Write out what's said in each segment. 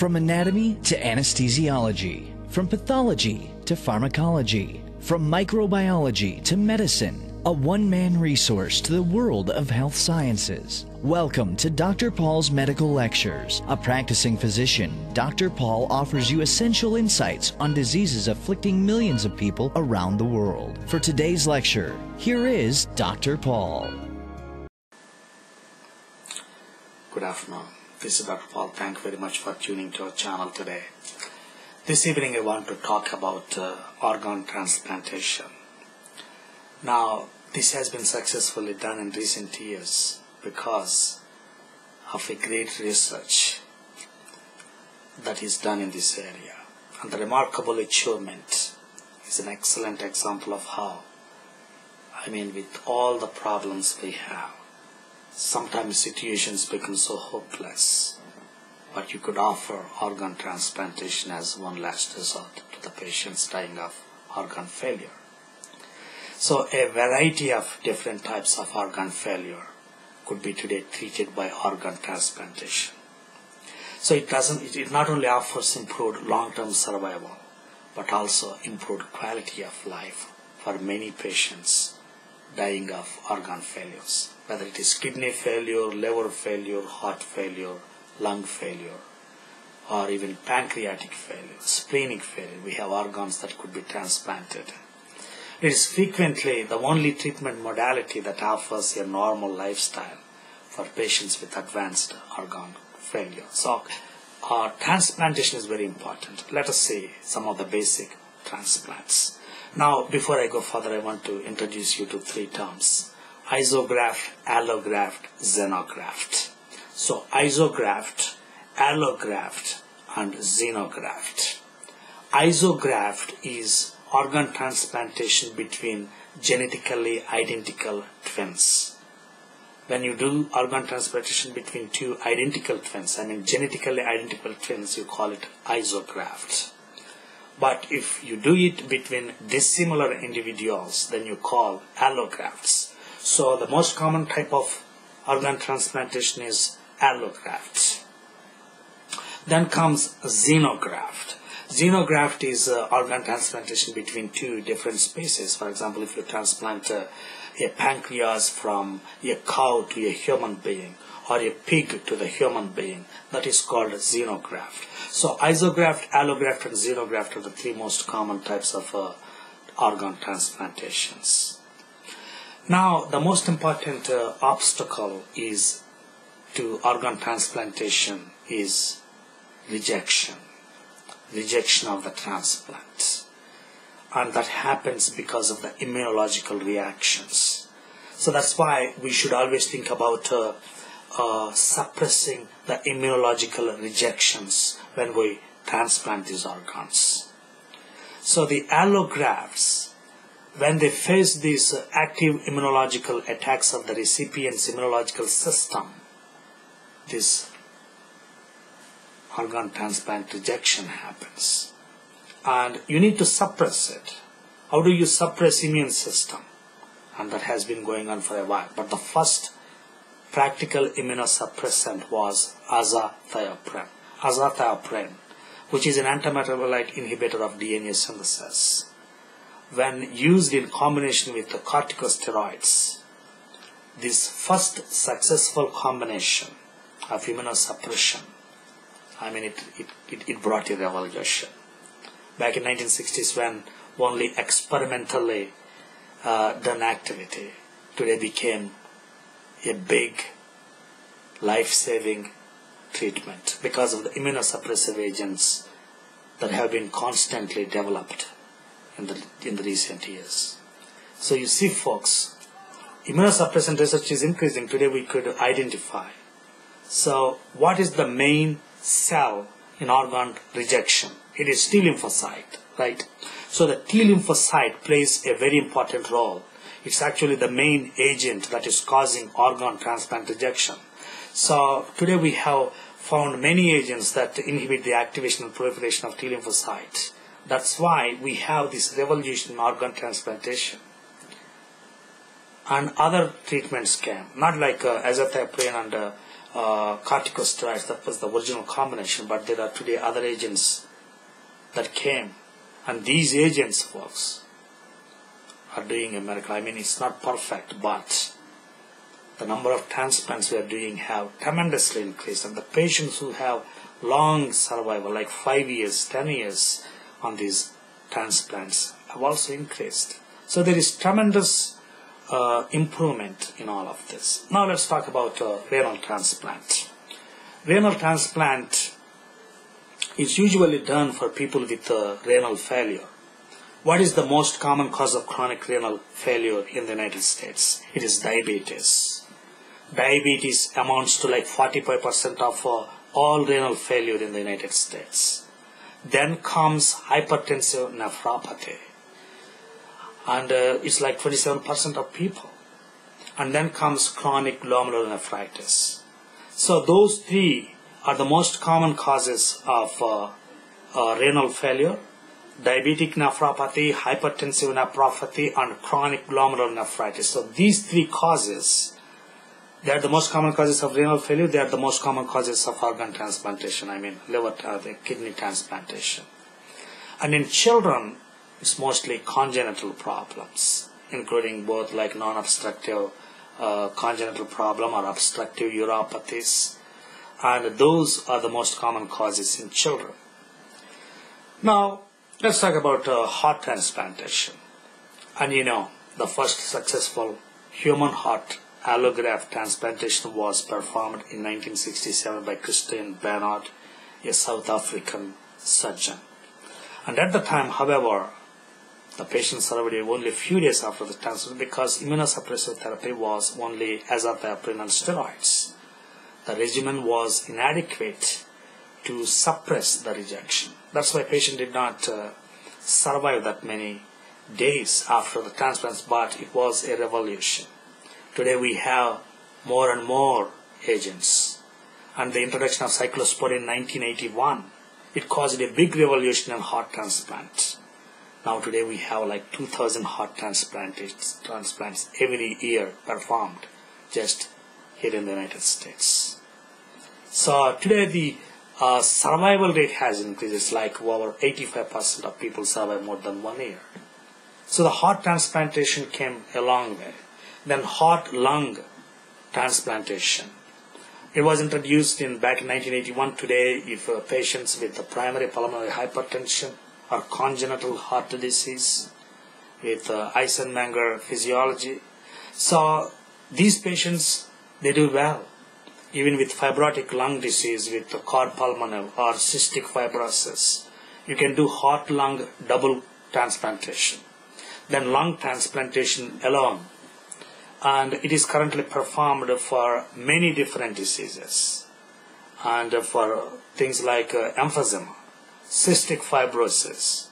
From anatomy to anesthesiology, from pathology to pharmacology, from microbiology to medicine, a one man resource to the world of health sciences. Welcome to Dr. Paul's Medical Lectures. A practicing physician, Dr. Paul offers you essential insights on diseases afflicting millions of people around the world. For today's lecture, here is Dr. Paul. Good afternoon. This is Dr. Paul. Thank you very much for tuning to our channel today. This evening I want to talk about uh, organ transplantation. Now, this has been successfully done in recent years because of a great research that is done in this area. And the remarkable achievement is an excellent example of how, I mean, with all the problems we have, sometimes situations become so hopeless, but you could offer organ transplantation as one last resort to the patients dying of organ failure. So a variety of different types of organ failure could be today treated by organ transplantation. So it doesn't, it, not only offers improved long-term survival, but also improved quality of life for many patients dying of organ failures, whether it is kidney failure, liver failure, heart failure, lung failure, or even pancreatic failure, splenic failure. We have organs that could be transplanted. It is frequently the only treatment modality that offers a normal lifestyle for patients with advanced organ failure. So, uh, transplantation is very important. Let us see some of the basic transplants. Now, before I go further, I want to introduce you to three terms isograft, allograft, xenograft. So, isograft, allograft, and xenograft. Isograft is organ transplantation between genetically identical twins. When you do organ transplantation between two identical twins, I mean genetically identical twins, you call it isograft. But if you do it between dissimilar individuals, then you call allografts. So the most common type of organ transplantation is allograft. Then comes xenograft. Xenograft is uh, organ transplantation between two different species. For example, if you transplant uh, a pancreas from a cow to a human being or a pig to the human being, that is called xenograft. So isograft, allograft, and xenograft are the three most common types of uh, organ transplantations. Now, the most important uh, obstacle is to organ transplantation is rejection rejection of the transplant. And that happens because of the immunological reactions. So that's why we should always think about uh, uh, suppressing the immunological rejections when we transplant these organs. So the allografts, when they face these uh, active immunological attacks of the recipient's immunological system, this organ transplant rejection happens. And you need to suppress it. How do you suppress immune system? And that has been going on for a while. But the first practical immunosuppressant was azathioprine. Azathioprine, which is an antimetabolite inhibitor of DNA synthesis. When used in combination with the corticosteroids, this first successful combination of immunosuppression I mean, it, it, it, it brought a revolution. Back in 1960s when only experimentally uh, done activity today became a big life-saving treatment because of the immunosuppressive agents that have been constantly developed in the, in the recent years. So you see folks, immunosuppressant research is increasing. Today we could identify. So what is the main cell in organ rejection. It is T lymphocyte, right? So the T lymphocyte plays a very important role. It's actually the main agent that is causing organ transplant rejection. So today we have found many agents that inhibit the activation and proliferation of T lymphocytes. That's why we have this revolution in organ transplantation. And other treatments came, not like uh, azathioprine and uh, uh, corticosteroids. That was the original combination, but there are today other agents that came, and these agents, folks, are doing a miracle. I mean, it's not perfect, but the number of transplants we are doing have tremendously increased, and the patients who have long survival, like five years, ten years, on these transplants have also increased. So there is tremendous uh, improvement in all of this. Now let's talk about uh, renal transplant. Renal transplant is usually done for people with uh, renal failure. What is the most common cause of chronic renal failure in the United States? It is diabetes. Diabetes amounts to like 45% of uh, all renal failure in the United States. Then comes hypertensive nephropathy and uh, it's like 27% of people. And then comes chronic glomerulonephritis. So those three are the most common causes of uh, uh, renal failure, diabetic nephropathy, hypertensive nephropathy, and chronic glomerular nephritis. So these three causes, they are the most common causes of renal failure. They are the most common causes of organ transplantation. I mean, liver, uh, kidney transplantation. And in children, it's mostly congenital problems, including both like non-obstructive uh, congenital problem or obstructive uropathies, and those are the most common causes in children. Now, let's talk about uh, heart transplantation. And you know, the first successful human heart allograft transplantation was performed in 1967 by Christiaan Barnard, a South African surgeon. And at the time, however, the patient survived only a few days after the transplant because immunosuppressive therapy was only azathioprine and steroids. The regimen was inadequate to suppress the rejection. That's why patient did not uh, survive that many days after the transplants, but it was a revolution. Today we have more and more agents. And the introduction of cyclosporin in 1981, it caused a big revolution in heart transplant. Now today we have like 2000 heart transplants, transplants every year performed just here in the United States. So today the uh, survival rate has increased. It's like over 85% of people survive more than one year. So the heart transplantation came a long way. Then heart lung transplantation. It was introduced in back in 1981. Today, if uh, patients with primary pulmonary hypertension or congenital heart disease with uh, Eisenmenger physiology. So these patients, they do well. Even with fibrotic lung disease, with cor pulmonale or cystic fibrosis, you can do heart lung double transplantation. Then lung transplantation alone. And it is currently performed for many different diseases and for things like uh, emphysema cystic fibrosis,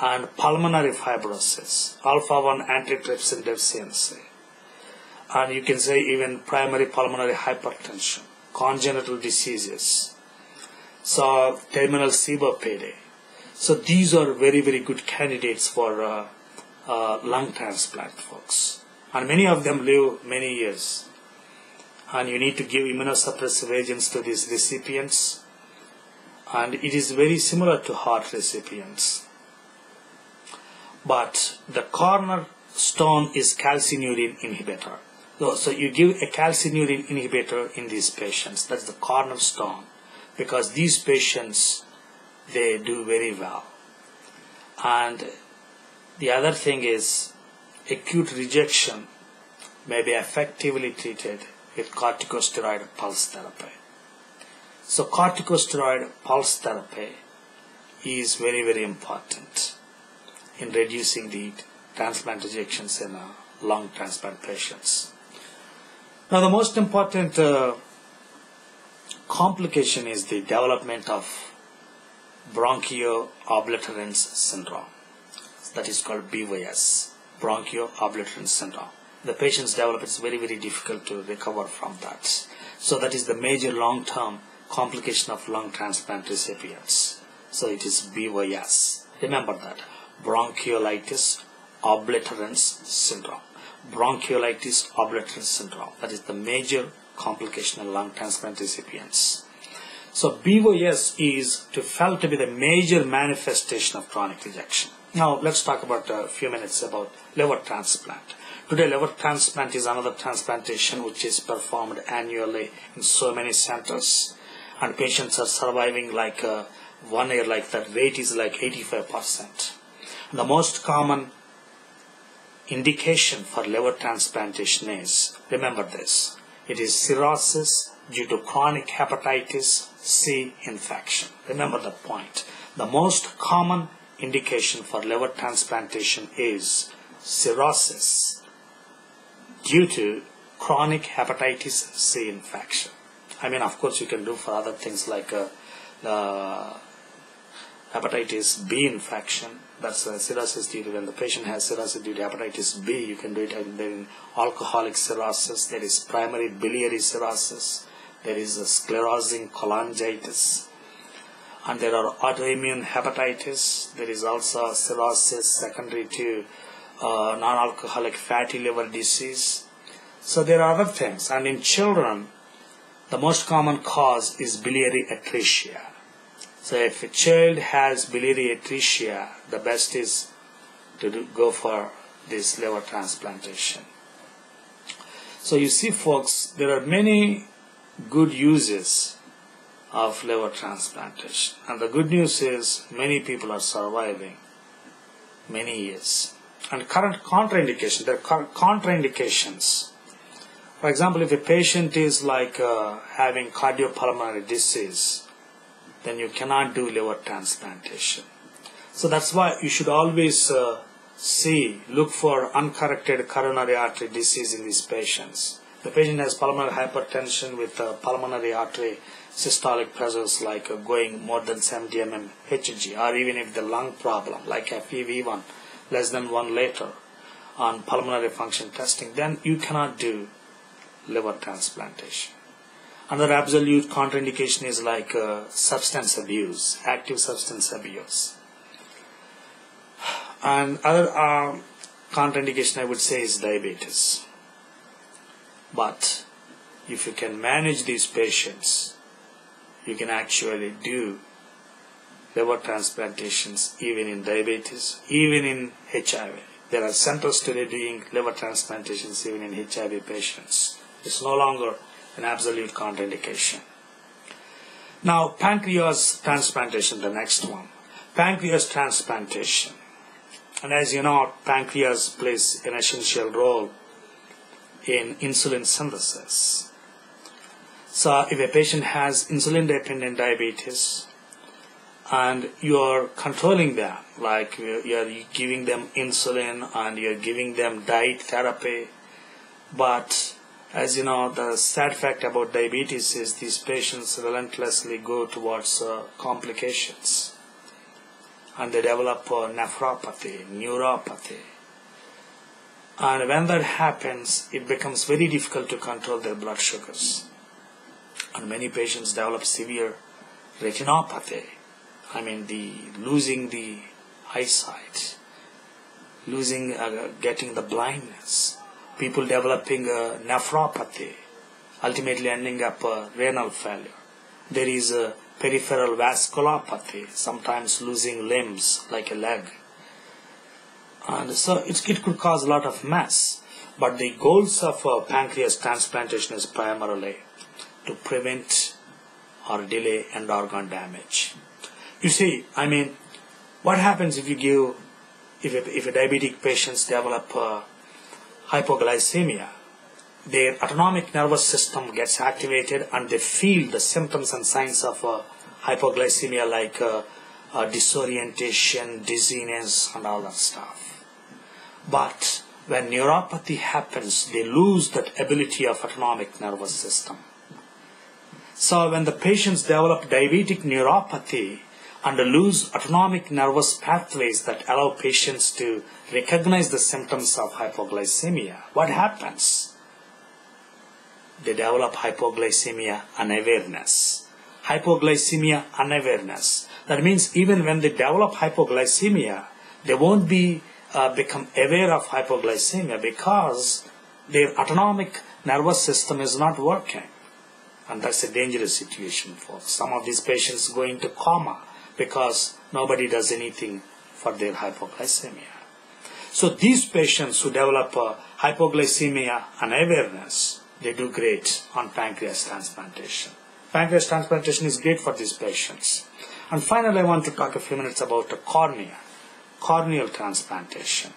and pulmonary fibrosis, alpha-1 antitrypsin deficiency, and you can say even primary pulmonary hypertension, congenital diseases, so terminal COPD. So these are very, very good candidates for uh, uh, lung transplant, folks. And many of them live many years. And you need to give immunosuppressive agents to these recipients and it is very similar to heart recipients. But the cornerstone is calcineurin inhibitor. So, so you give a calcineurin inhibitor in these patients. That's the cornerstone because these patients they do very well. And the other thing is acute rejection may be effectively treated with corticosteroid pulse therapy. So corticosteroid pulse therapy is very very important in reducing the transplant rejections in lung transplant patients. Now the most important uh, complication is the development of bronchio-obliterans syndrome. That is called BOS, bronchio-obliterans syndrome. The patients develop, it's very, very difficult to recover from that. So that is the major long-term complication of lung transplant recipients. So it is BOS. Remember that. Bronchiolitis obliterans syndrome. Bronchiolitis obliterans syndrome. That is the major complication in lung transplant recipients. So BOS is to felt to be the major manifestation of chronic rejection. Now let's talk about a few minutes about liver transplant. Today liver transplant is another transplantation which is performed annually in so many centers and patients are surviving like uh, one year like that rate is like 85%. The most common indication for liver transplantation is, remember this, it is cirrhosis due to chronic hepatitis C infection. Remember the point. The most common indication for liver transplantation is cirrhosis due to chronic hepatitis C infection. I mean, of course, you can do for other things like uh, the hepatitis B infection. That's uh, cirrhosis due to when the patient has cirrhosis due to hepatitis B. You can do it in alcoholic cirrhosis. There is primary biliary cirrhosis. There is sclerosing cholangitis. And there are autoimmune hepatitis. There is also cirrhosis secondary to uh, non-alcoholic fatty liver disease. So there are other things. And in children, the most common cause is biliary atresia. So if a child has biliary atresia, the best is to do, go for this liver transplantation. So you see folks, there are many good uses of liver transplantation. And the good news is many people are surviving many years. And current contraindication, there are contraindications. For example, if a patient is like uh, having cardiopulmonary disease, then you cannot do liver transplantation. So that's why you should always uh, see, look for uncorrected coronary artery disease in these patients. The patient has pulmonary hypertension with uh, pulmonary artery systolic pressures like uh, going more than 70 mm Hg, or even if the lung problem like FEV1 less than one liter on pulmonary function testing, then you cannot do liver transplantation. Another absolute contraindication is like uh, substance abuse, active substance abuse. And other uh, contraindication I would say is diabetes. But if you can manage these patients, you can actually do liver transplantations even in diabetes, even in HIV. There are centers today doing liver transplantations even in HIV patients. It's no longer an absolute contraindication. Now, pancreas transplantation, the next one. Pancreas transplantation. And as you know, pancreas plays an essential role in insulin synthesis. So if a patient has insulin dependent diabetes and you are controlling them, like you are giving them insulin and you're giving them diet therapy, but as you know, the sad fact about diabetes is these patients relentlessly go towards uh, complications and they develop uh, nephropathy, neuropathy. And when that happens, it becomes very difficult to control their blood sugars. And many patients develop severe retinopathy. I mean, the losing the eyesight, losing, uh, getting the blindness people developing a nephropathy, ultimately ending up a renal failure. There is a peripheral vasculopathy, sometimes losing limbs like a leg. And so it, it could cause a lot of mess. But the goals of uh, pancreas transplantation is primarily to prevent or delay end organ damage. You see, I mean, what happens if you give, if a, if a diabetic patients develop uh, hypoglycemia, their autonomic nervous system gets activated and they feel the symptoms and signs of uh, hypoglycemia like uh, uh, disorientation, dizziness, and all that stuff. But when neuropathy happens, they lose that ability of autonomic nervous system. So when the patients develop diabetic neuropathy, and lose autonomic nervous pathways that allow patients to recognize the symptoms of hypoglycemia, what happens? They develop hypoglycemia unawareness. Hypoglycemia unawareness. That means even when they develop hypoglycemia, they won't be uh, become aware of hypoglycemia because their autonomic nervous system is not working. And that's a dangerous situation for some of these patients go into coma because nobody does anything for their hypoglycemia. So these patients who develop uh, hypoglycemia unawareness, they do great on pancreas transplantation. Pancreas transplantation is great for these patients. And finally, I want to talk a few minutes about the cornea, corneal transplantation.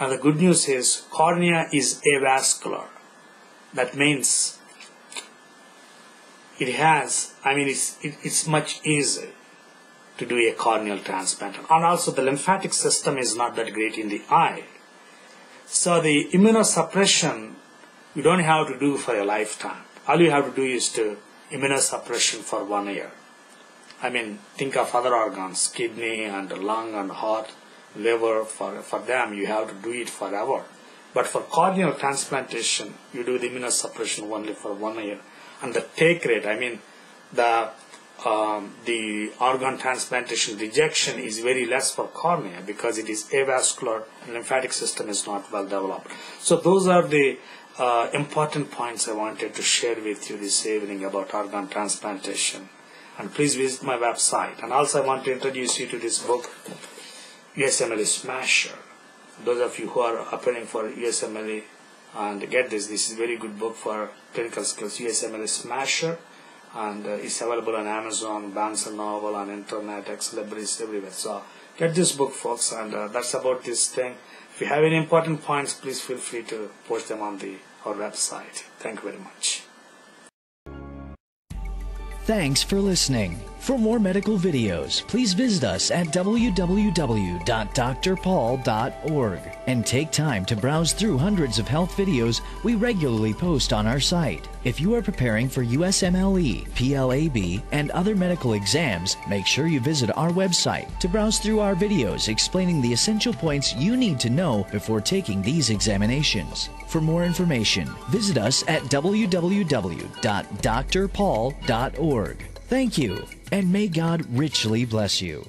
And the good news is cornea is avascular. That means it has, I mean, it's, it, it's much easier to do a corneal transplant. And also the lymphatic system is not that great in the eye. So the immunosuppression you don't have to do for a lifetime. All you have to do is to immunosuppression for one year. I mean, think of other organs, kidney and lung and heart, liver, for, for them you have to do it forever. But for corneal transplantation, you do the immunosuppression only for one year. And the take rate, I mean, the um, the organ transplantation rejection is very less for cornea because it is avascular lymphatic system is not well developed. So those are the uh, important points I wanted to share with you this evening about organ transplantation. And please visit my website. And also I want to introduce you to this book, USMLE Smasher. Those of you who are appearing for USMLE and get this, this is a very good book for clinical skills, USMLE Smasher and uh, it's available on Amazon, Barnes and Noble, on internet, X libraries everywhere. So get this book, folks, and uh, that's about this thing. If you have any important points, please feel free to post them on the our website. Thank you very much. Thanks for listening. For more medical videos, please visit us at www.drpaul.org and take time to browse through hundreds of health videos we regularly post on our site. If you are preparing for USMLE, PLAB, and other medical exams, make sure you visit our website to browse through our videos explaining the essential points you need to know before taking these examinations. For more information, visit us at www.drpaul.org. Thank you, and may God richly bless you.